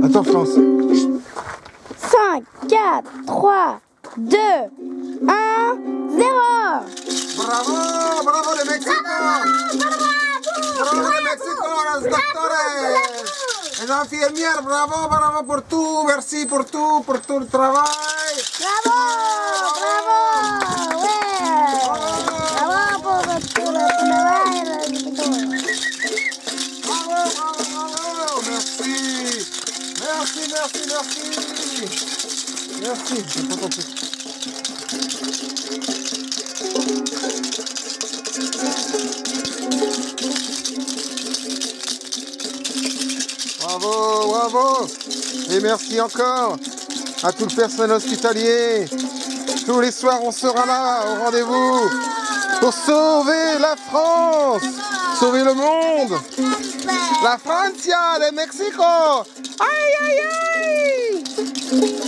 Attends, France. 5, 4, 3, 2, 1, 0 Bravo, bravo le Mexico. Bravo le Mexico, los doctores. Les infirmières, bravo, bravo pour tout. Merci pour tout, pour tout le travail. Bravo Bravo Merci, merci, merci. Merci. Je prends ton truc. Bravo, bravo. Et merci encore à tout le personnel hospitalier. Tous les soirs, on sera là au rendez-vous pour sauver la France, sauver le monde. La Francia, le Mexico. Aïe, aïe, aïe.